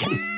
Yeah.